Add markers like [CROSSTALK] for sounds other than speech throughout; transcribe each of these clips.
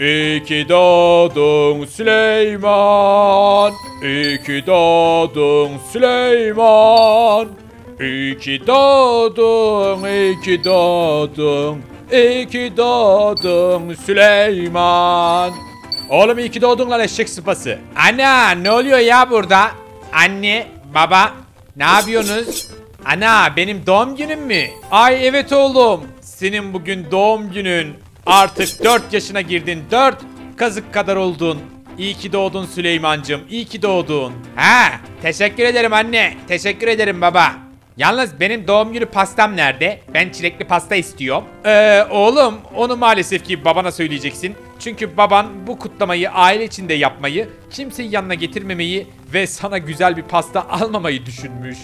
İyi ki doğdun Süleyman. İyi ki doğdun Süleyman. İyi ki doğdun, iyi ki doğdun. İyi ki doğdun Süleyman. Oğlum iyi ki doğdun lan eşek sıpası. Ana ne oluyor ya burada? Anne, baba ne yapıyorsunuz? Ana benim doğum günüm mü? Ay evet oğlum. Senin bugün doğum günün. Artık 4 yaşına girdin. 4 kazık kadar oldun. İyi ki doğdun Süleymancım. İyi ki doğdun. Ha, teşekkür ederim anne. Teşekkür ederim baba. Yalnız benim doğum günü pastam nerede? Ben çilekli pasta istiyorum. Ee, oğlum onu maalesef ki babana söyleyeceksin. Çünkü baban bu kutlamayı aile içinde yapmayı, kimseyi yanına getirmemeyi ve sana güzel bir pasta almamayı düşünmüş.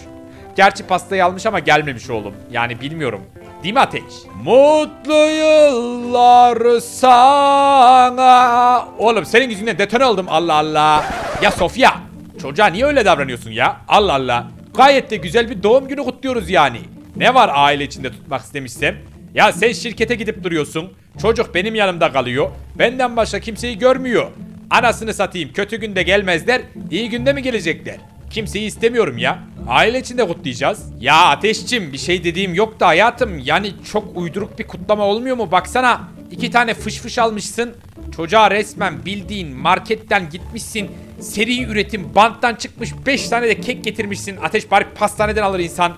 Gerçi pastayı almış ama gelmemiş oğlum. Yani bilmiyorum. Değil mi Ateş? Mutlu yıllar sana. Oğlum senin yüzünden detone oldum Allah Allah. Ya Sofya. Çocuğa niye öyle davranıyorsun ya? Allah Allah. Gayet de güzel bir doğum günü kutluyoruz yani. Ne var aile içinde tutmak istemişsem? Ya sen şirkete gidip duruyorsun. Çocuk benim yanımda kalıyor. Benden başka kimseyi görmüyor. Anasını satayım kötü günde gelmezler. iyi günde mi gelecekler? Kimseyi istemiyorum ya. Aile içinde kutlayacağız. Ya Ateşçim bir şey dediğim yok da hayatım. Yani çok uyduruk bir kutlama olmuyor mu? Baksana iki tane fış fış almışsın. Çocuğa resmen bildiğin marketten gitmişsin. Seri üretim banttan çıkmış 5 tane de kek getirmişsin. Ateş bari pastaneden alır insan.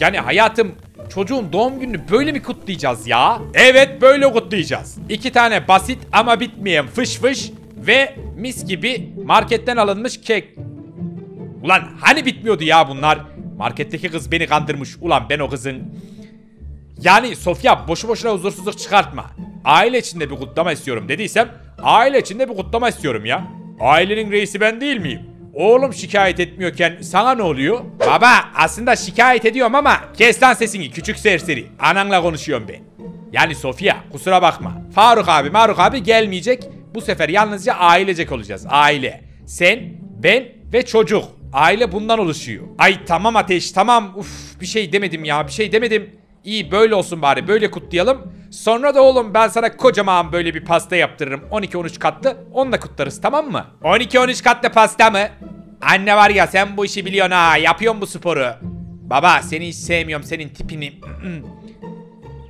Yani hayatım çocuğun doğum gününü böyle mi kutlayacağız ya? Evet böyle kutlayacağız. İki tane basit ama bitmeyen fış fış ve mis gibi marketten alınmış kek. Ulan hani bitmiyordu ya bunlar? Marketteki kız beni kandırmış. Ulan ben o kızın... Yani Sofya boşu boşuna huzursuzluk çıkartma. Aile içinde bir kutlama istiyorum dediysem aile içinde bir kutlama istiyorum ya. Ailenin reisi ben değil miyim? Oğlum şikayet etmiyorken sana ne oluyor? Baba aslında şikayet ediyorum ama kes lan sesini küçük serseri. Ananla konuşuyorum ben. Yani Sofya kusura bakma. Faruk abi Maruk abi gelmeyecek. Bu sefer yalnızca ailecek olacağız. Aile. Sen, ben ve çocuk. Aile bundan oluşuyor. Ay tamam Ateş tamam. Uf bir şey demedim ya bir şey demedim. İyi böyle olsun bari böyle kutlayalım. Sonra da oğlum ben sana kocaman böyle bir pasta yaptırırım. 12-13 katlı onunla kutlarız tamam mı? 12-13 katlı pasta mı? Anne var ya sen bu işi biliyorsun ha yapıyorsun bu sporu. Baba seni hiç sevmiyorum senin tipini. [CLEARS THROAT]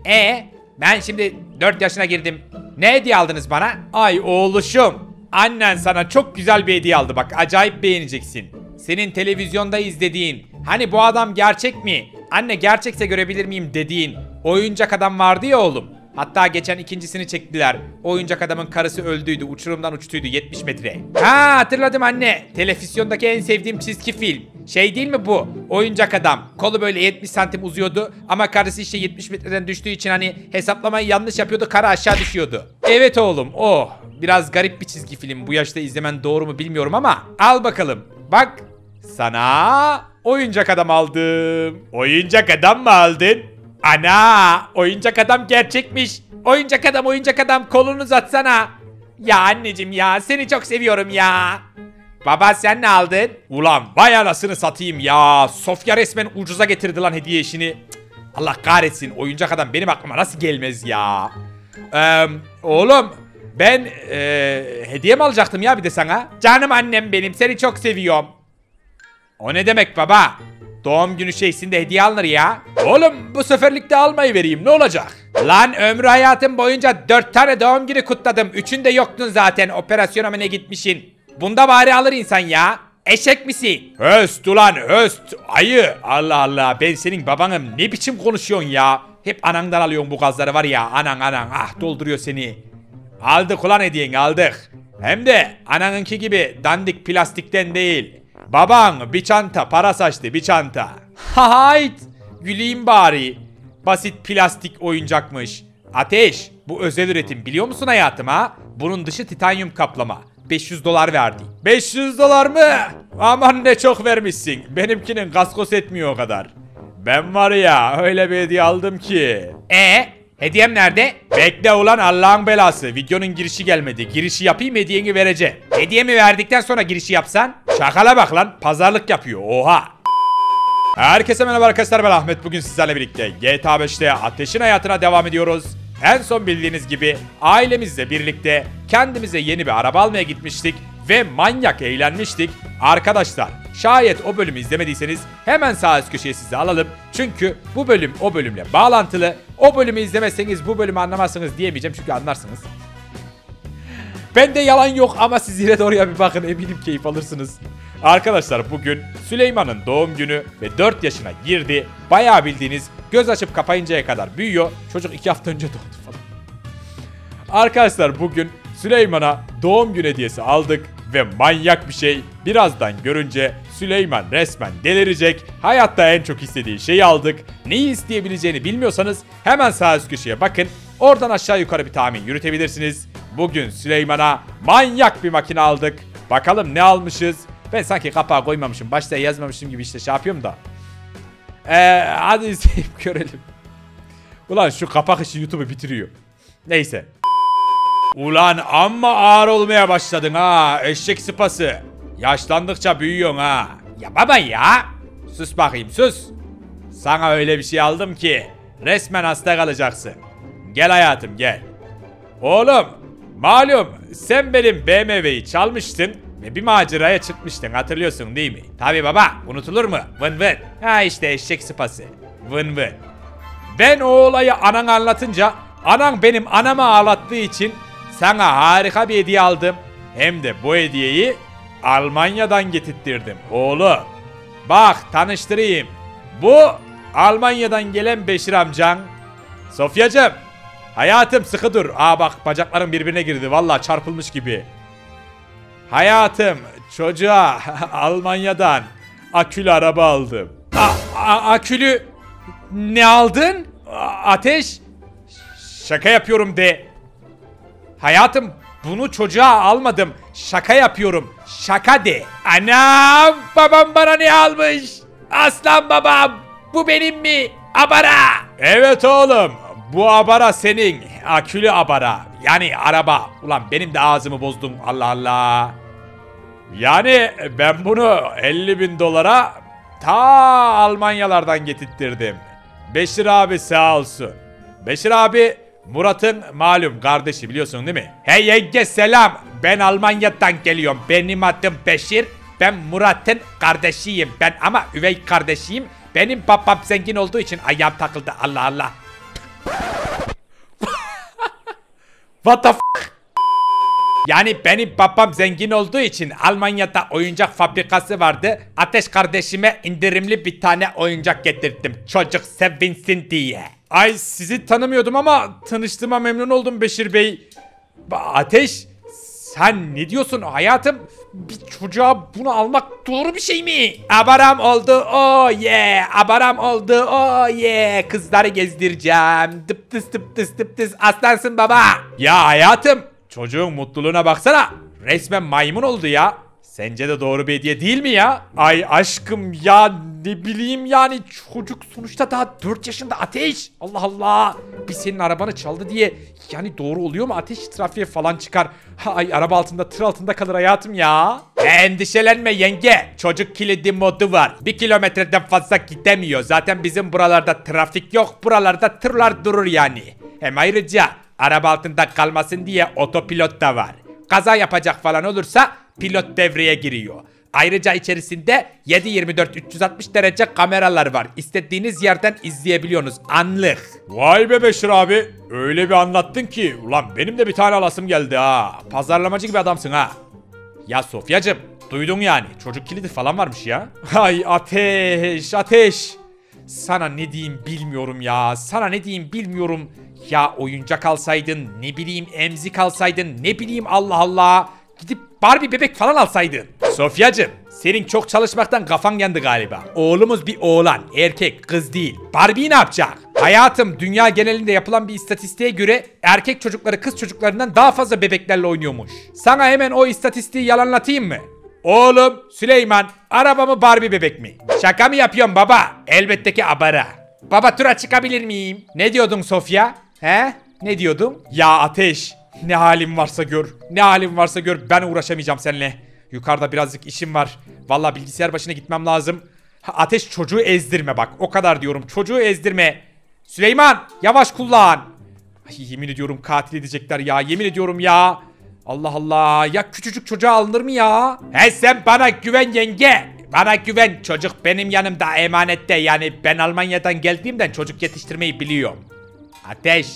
E ben şimdi 4 yaşına girdim. Ne hediye aldınız bana? Ay oğluşum. Annen sana çok güzel bir hediye aldı bak acayip beğeneceksin. Senin televizyonda izlediğin hani bu adam gerçek mi? Anne gerçekse görebilir miyim dediğin oyuncak adam vardı ya oğlum. Hatta geçen ikincisini çektiler. Oyuncak adamın karısı öldüydü. Uçurumdan uçtuydu 70 metre. Ha hatırladım anne. Televizyondaki en sevdiğim çizgi film. Şey değil mi bu? Oyuncak adam. Kolu böyle 70 santim uzuyordu. Ama karısı işte 70 metreden düştüğü için hani hesaplamayı yanlış yapıyordu. Karı aşağı düşüyordu. Evet oğlum o. Biraz garip bir çizgi film. Bu yaşta izlemen doğru mu bilmiyorum ama. Al bakalım. Bak. Sana oyuncak adam aldım. Oyuncak adam mı aldın? Ana oyuncak adam gerçekmiş. Oyuncak adam oyuncak adam kolunu uzatsana. Ya anneciğim ya seni çok seviyorum ya. Baba sen ne aldın? Ulan vay anasını satayım ya. Sofya resmen ucuza getirdi lan hediye işini. Cık, Allah kahretsin oyuncak adam benim aklıma nasıl gelmez ya. Ee, oğlum ben ee, hediye mi alacaktım ya bir de sana? Canım annem benim seni çok seviyorum. O ne demek baba? Doğum günü şeysinde hediye alınır ya. Oğlum bu seferlik de almayı vereyim ne olacak? Lan ömrü hayatım boyunca dört tane doğum günü kutladım. Üçünde yoktun zaten operasyona mı ne gitmişin. Bunda bari alır insan ya. Eşek misin? Höst ulan höst. Ayı. Allah Allah ben senin babanım. Ne biçim konuşuyorsun ya? Hep anandan alıyorsun bu gazları var ya. Anan anan ah dolduruyor seni. Aldık ulan hediyeni aldık. Hem de ananınki gibi dandik plastikten değil. Baban bir çanta para saçtı bir çanta. Hayt. Güleyim bari. Basit plastik oyuncakmış. Ateş. Bu özel üretim biliyor musun hayatım ha? Bunun dışı titanyum kaplama. 500 dolar verdi. 500 dolar mı? Aman ne çok vermişsin. Benimkinin kaskos etmiyor o kadar. Ben var ya öyle bir hediye aldım ki. E hediyem nerede? Bekle ulan Allah'ın belası. Videonun girişi gelmedi. Girişi yapayım hediyeni vereceğim. Hediyemi verdikten sonra girişi yapsan? Şakala bak lan. Pazarlık yapıyor. Oha. Herkese merhaba arkadaşlar ben Ahmet. Bugün sizlerle birlikte GTA 5'te ateşin hayatına devam ediyoruz. En son bildiğiniz gibi ailemizle birlikte kendimize yeni bir araba almaya gitmiştik ve manyak eğlenmiştik. Arkadaşlar şayet o bölümü izlemediyseniz hemen sağ üst köşeye sizi alalım. Çünkü bu bölüm o bölümle bağlantılı. O bölümü izlemezseniz bu bölümü anlamazsınız diyemeyeceğim çünkü anlarsınız. Bende yalan yok ama siz yine de oraya bir bakın eminim keyif alırsınız. Arkadaşlar bugün Süleyman'ın doğum günü ve 4 yaşına girdi. Bayağı bildiğiniz göz açıp kapayıncaya kadar büyüyor. Çocuk 2 hafta önce doğdu falan. Arkadaşlar bugün Süleyman'a doğum günü hediyesi aldık ve manyak bir şey. Birazdan görünce Süleyman resmen delirecek. Hayatta en çok istediği şeyi aldık. Neyi isteyebileceğini bilmiyorsanız hemen sağ üst köşeye bakın. Oradan aşağı yukarı bir tahmin yürütebilirsiniz. Bugün Süleyman'a manyak bir makine aldık. Bakalım ne almışız? Ben sanki kapağı koymamışım. Başta yazmamışım gibi işte şey yapıyorum da. Ee, hadi izleyip [LAUGHS] görelim. Ulan şu kapak işi YouTube'u bitiriyor. Neyse. Ulan amma ağır olmaya başladın ha eşek sıpası. Yaşlandıkça büyüyorsun ha. Ya baba ya. Sus bakayım sus. Sana öyle bir şey aldım ki resmen hasta kalacaksın. Gel hayatım gel. Oğlum malum sen benim BMW'yi çalmıştın ve bir maceraya çıkmıştın hatırlıyorsun değil mi? Tabi baba unutulur mu? Vın vın. Ha işte eşek sıpası. Vın vın. Ben o olayı anan anlatınca anan benim anamı ağlattığı için sana harika bir hediye aldım. Hem de bu hediyeyi Almanya'dan getirttirdim oğlum. Bak tanıştırayım. Bu Almanya'dan gelen Beşir amcan. Sofyacım. Hayatım sıkı dur. Aa bak bacaklarım birbirine girdi. Vallahi çarpılmış gibi. Hayatım çocuğa [LAUGHS] Almanya'dan akülü araba aldım. A- akülü ne aldın? A- ateş? Şaka yapıyorum de. Hayatım bunu çocuğa almadım. Şaka yapıyorum. Şaka de. Anam babam bana ne almış? Aslan babam bu benim mi? Abara. Evet oğlum bu abara senin. Akülü abara. Yani araba. Ulan benim de ağzımı bozdum Allah Allah. Yani ben bunu 50 bin dolara ta Almanyalardan getirttirdim. Beşir abi sağ olsun. Beşir abi Murat'ın malum kardeşi biliyorsun değil mi? Hey yenge selam. Ben Almanya'dan geliyorum. Benim adım Beşir. Ben Murat'ın kardeşiyim. Ben ama üvey kardeşiyim. Benim babam zengin olduğu için ayağım takıldı. Allah Allah. What the f- yani benim babam zengin olduğu için Almanya'da oyuncak fabrikası vardı. Ateş kardeşime indirimli bir tane oyuncak getirdim. Çocuk sevinsin diye. Ay sizi tanımıyordum ama tanıştığıma memnun oldum Beşir Bey. Ateş sen ne diyorsun hayatım? Bir çocuğa bunu almak doğru bir şey mi? Abaram oldu oh yeah. Abaram oldu oh yeah. Kızları gezdireceğim. Tıp tıs tıp tıs tıp tıs. Aslansın baba. Ya hayatım çocuğun mutluluğuna baksana. Resmen maymun oldu ya. Sence de doğru bir hediye değil mi ya? Ay aşkım ya ne bileyim yani çocuk sonuçta daha 4 yaşında ateş. Allah Allah. Bir senin arabanı çaldı diye yani doğru oluyor mu ateş trafiğe falan çıkar. Ay araba altında tır altında kalır hayatım ya. Endişelenme yenge. Çocuk kilidi modu var. Bir kilometreden fazla gidemiyor. Zaten bizim buralarda trafik yok. Buralarda tırlar durur yani. Hem ayrıca araba altında kalmasın diye otopilot da var. Kaza yapacak falan olursa pilot devreye giriyor. Ayrıca içerisinde 7-24 360 derece kameralar var. İstediğiniz yerden izleyebiliyorsunuz anlık. Vay be Beşir abi. Öyle bir anlattın ki. Ulan benim de bir tane alasım geldi ha. Pazarlamacı gibi adamsın ha. Ya Sofyacım duydun yani çocuk kilidi falan varmış ya. [LAUGHS] Ay ateş ateş. Sana ne diyeyim bilmiyorum ya. Sana ne diyeyim bilmiyorum. Ya oyuncak alsaydın, ne bileyim emzik alsaydın, ne bileyim Allah Allah. Gidip Barbie bebek falan alsaydın. Sofyacım, senin çok çalışmaktan kafan yandı galiba. Oğlumuz bir oğlan, erkek, kız değil. Barbie ne yapacak? Hayatım, dünya genelinde yapılan bir istatistiğe göre erkek çocukları kız çocuklarından daha fazla bebeklerle oynuyormuş. Sana hemen o istatistiği yalanlatayım mı? Oğlum Süleyman araba mı Barbie bebek mi? Şaka mı yapıyorsun baba? Elbette ki abara. Baba tura çıkabilir miyim? Ne diyordun Sofya? He? Ne diyordun? Ya Ateş ne halin varsa gör. Ne halin varsa gör ben uğraşamayacağım seninle. Yukarıda birazcık işim var. Vallahi bilgisayar başına gitmem lazım. Ha, Ateş çocuğu ezdirme bak o kadar diyorum çocuğu ezdirme. Süleyman yavaş kullan. Ay, yemin ediyorum katil edecekler ya. Yemin ediyorum ya. Allah Allah. Ya küçücük çocuğa alınır mı ya? He sen bana güven yenge. Bana güven. Çocuk benim yanımda emanette. Yani ben Almanya'dan geldiğimden çocuk yetiştirmeyi biliyorum. Ateş.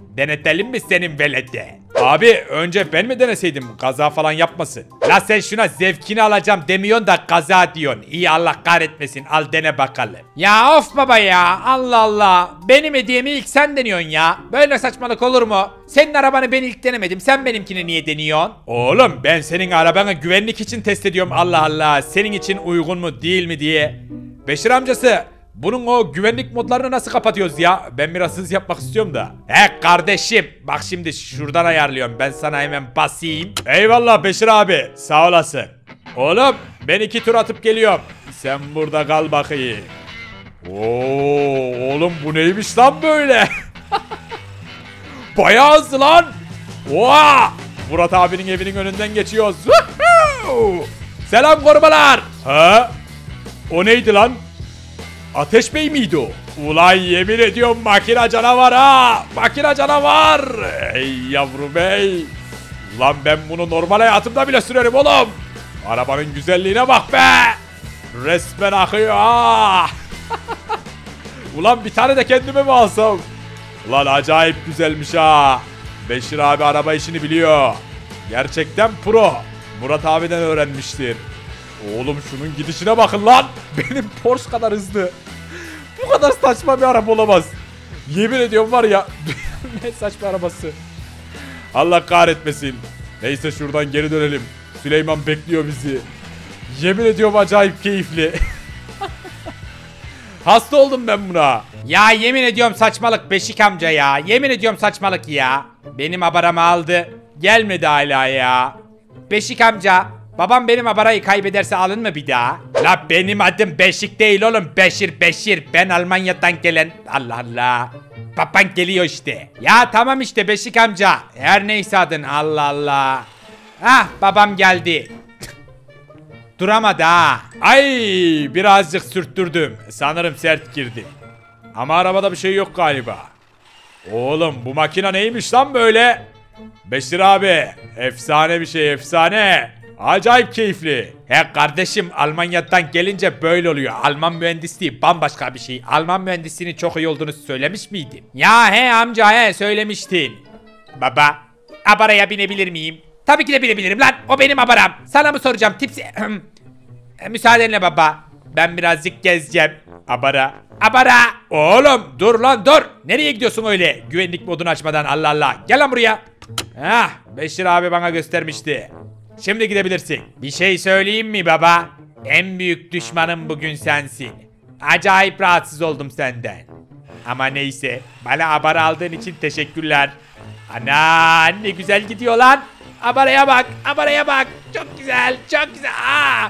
Denetelim mi senin veledi? Abi önce ben mi deneseydim kaza falan yapmasın? La sen şuna zevkini alacağım demiyorsun da kaza diyorsun. İyi Allah kahretmesin al dene bakalım. Ya of baba ya Allah Allah. Benim hediyemi ilk sen deniyorsun ya. Böyle saçmalık olur mu? Senin arabanı ben ilk denemedim. Sen benimkini niye deniyorsun? Oğlum ben senin arabanı güvenlik için test ediyorum Allah Allah. Senin için uygun mu değil mi diye. Beşir amcası bunun o güvenlik modlarını nasıl kapatıyoruz ya? Ben biraz hız yapmak istiyorum da. He kardeşim. Bak şimdi şuradan ayarlıyorum. Ben sana hemen basayım. Eyvallah Beşir abi. Sağ olasın. Oğlum ben iki tur atıp geliyorum. Sen burada kal bakayım. Oo, oğlum bu neymiş lan böyle? [LAUGHS] Bayağı hızlı lan. Oha! Murat abinin evinin önünden geçiyoruz. Selam korumalar. Ha? O neydi lan? Ateş Bey miydi o? Ulan yemin ediyorum makina canavar ha! Makina canavar! Ey yavrum bey! Ulan ben bunu normal hayatımda bile sürerim oğlum! Arabanın güzelliğine bak be! Resmen akıyor ha! [LAUGHS] Ulan bir tane de kendime mi alsam? Ulan acayip güzelmiş ha! Beşir abi araba işini biliyor. Gerçekten pro. Murat abiden öğrenmiştir. Oğlum şunun gidişine bakın lan. [LAUGHS] Benim Porsche kadar hızlı. Bu kadar saçma bir araba olamaz. Yemin ediyorum var ya. [LAUGHS] ne saçma arabası. Allah kahretmesin. Neyse şuradan geri dönelim. Süleyman bekliyor bizi. Yemin ediyorum acayip keyifli. [LAUGHS] Hasta oldum ben buna. Ya yemin ediyorum saçmalık Beşik amca ya. Yemin ediyorum saçmalık ya. Benim abaramı aldı. Gelmedi hala ya. Beşik amca. Babam benim abarayı kaybederse alın mı bir daha? La benim adım Beşik değil oğlum. Beşir Beşir. Ben Almanya'dan gelen. Allah Allah. Baban geliyor işte. Ya tamam işte Beşik amca. Her neyse adın. Allah Allah. Ah babam geldi. Duramadı ha. Ay birazcık sürttürdüm. Sanırım sert girdi. Ama arabada bir şey yok galiba. Oğlum bu makine neymiş lan böyle? Beşir abi efsane bir şey efsane. Acayip keyifli. He kardeşim Almanya'dan gelince böyle oluyor. Alman mühendisliği bambaşka bir şey. Alman mühendisliğinin çok iyi olduğunu söylemiş miydin? Ya he amca he söylemiştin. Baba abaraya binebilir miyim? Tabii ki de binebilirim lan. O benim abaram. Sana mı soracağım tipsi? E, Müsaadenle baba. Ben birazcık gezeceğim. Abara. Abara. Oğlum dur lan dur. Nereye gidiyorsun öyle? Güvenlik modunu açmadan Allah Allah. Gel lan buraya. Hah Beşir abi bana göstermişti. Şimdi gidebilirsin. Bir şey söyleyeyim mi baba? En büyük düşmanım bugün sensin. Acayip rahatsız oldum senden. Ama neyse. Bana abara aldığın için teşekkürler. Ana ne güzel gidiyor lan. Abaraya bak. Abaraya bak. Çok güzel. Çok güzel. Aa,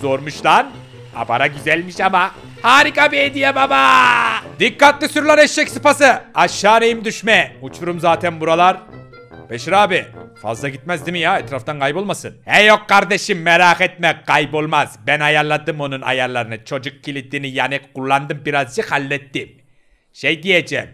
zormuş lan. Abara güzelmiş ama. Harika bir hediye baba. Dikkatli sür lan eşek sıpası. Aşağı düşme. Uçurum zaten buralar. Beşir abi fazla gitmez değil mi ya etraftan kaybolmasın. He yok kardeşim merak etme kaybolmaz. Ben ayarladım onun ayarlarını. Çocuk kilidini yani kullandım birazcık hallettim. Şey diyeceğim.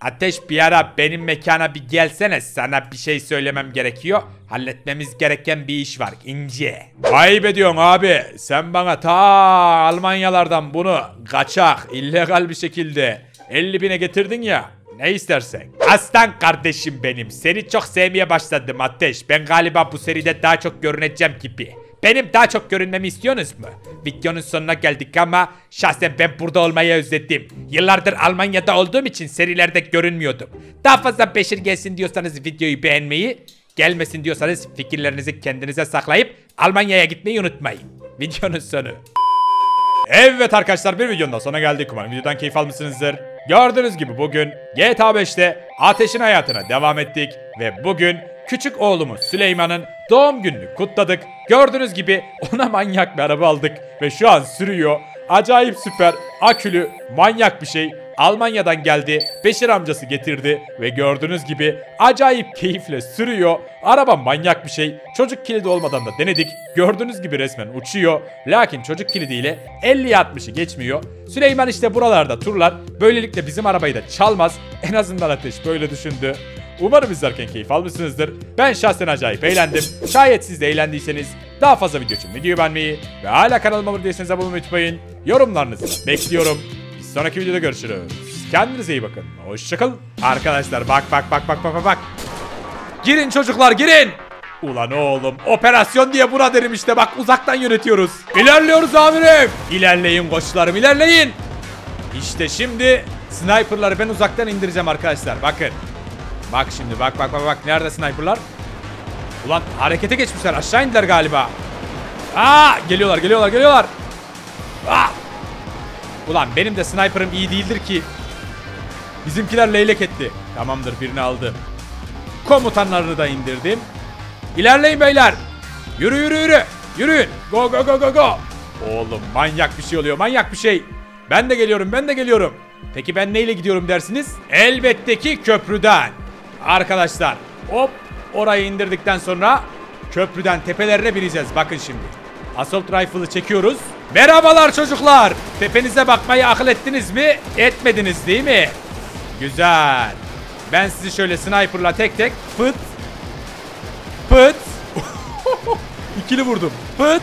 Ateş bir ara benim mekana bir gelsene sana bir şey söylemem gerekiyor. Halletmemiz gereken bir iş var ince. Ayıp ediyorsun abi. Sen bana ta Almanyalardan bunu kaçak illegal bir şekilde 50 bine getirdin ya. Ne istersen. Aslan kardeşim benim. Seni çok sevmeye başladım Ateş. Ben galiba bu seride daha çok görüneceğim gibi. Benim daha çok görünmemi istiyorsunuz mu? Videonun sonuna geldik ama şahsen ben burada olmayı özledim. Yıllardır Almanya'da olduğum için serilerde görünmüyordum. Daha fazla Beşir gelsin diyorsanız videoyu beğenmeyi, gelmesin diyorsanız fikirlerinizi kendinize saklayıp Almanya'ya gitmeyi unutmayın. Videonun sonu. Evet arkadaşlar bir videonun da sonuna geldik. Umarım videodan keyif almışsınızdır. Gördüğünüz gibi bugün GTA 5'te Ateş'in hayatına devam ettik. Ve bugün küçük oğlumuz Süleyman'ın doğum gününü kutladık. Gördüğünüz gibi ona manyak bir araba aldık. Ve şu an sürüyor. Acayip süper, akülü, manyak bir şey. Almanya'dan geldi. Beşir amcası getirdi ve gördüğünüz gibi acayip keyifle sürüyor. Araba manyak bir şey. Çocuk kilidi olmadan da denedik. Gördüğünüz gibi resmen uçuyor. Lakin çocuk kilidiyle 50'ye 60'ı geçmiyor. Süleyman işte buralarda turlar. Böylelikle bizim arabayı da çalmaz. En azından Ateş böyle düşündü. Umarım izlerken keyif almışsınızdır. Ben şahsen acayip eğlendim. Şayet siz de eğlendiyseniz daha fazla video için videoyu beğenmeyi ve hala kanalıma abone değilseniz abone olmayı unutmayın. Yorumlarınızı bekliyorum. Sonraki videoda görüşürüz. Kendinize iyi bakın. Hoşçakalın. Arkadaşlar bak bak bak bak bak, bak. Girin çocuklar girin. Ulan oğlum operasyon diye buna derim işte bak uzaktan yönetiyoruz. İlerliyoruz amirim. İlerleyin koçlarım ilerleyin. İşte şimdi sniperları ben uzaktan indireceğim arkadaşlar bakın. Bak şimdi bak bak bak bak nerede sniperlar? Ulan harekete geçmişler aşağı indiler galiba. Aa geliyorlar geliyorlar geliyorlar. Aa! Ulan benim de sniper'ım iyi değildir ki. Bizimkiler leylek etti. Tamamdır birini aldı. Komutanlarını da indirdim. İlerleyin beyler. Yürü yürü yürü. Yürüyün. Go go go go go. Oğlum manyak bir şey oluyor manyak bir şey. Ben de geliyorum ben de geliyorum. Peki ben neyle gidiyorum dersiniz? Elbette ki köprüden. Arkadaşlar hop orayı indirdikten sonra köprüden tepelerine bineceğiz. Bakın şimdi. Assault Rifle'ı çekiyoruz. Merhabalar çocuklar. Tepenize bakmayı akıl ettiniz mi? Etmediniz değil mi? Güzel. Ben sizi şöyle sniper'la tek tek pıt pıt [LAUGHS] İkili vurdum. Pıt